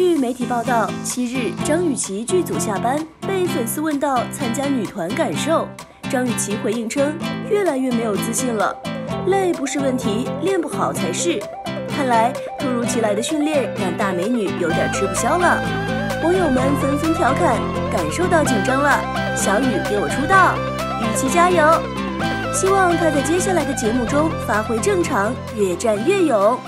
据媒体报道，七日张雨绮剧组下班，被粉丝问到参加女团感受，张雨绮回应称，越来越没有自信了，累不是问题，练不好才是。看来突如其来的训练让大美女有点吃不消了，网友们纷纷调侃，感受到紧张了，小雨给我出道，雨绮加油！希望她在接下来的节目中发挥正常，越战越勇。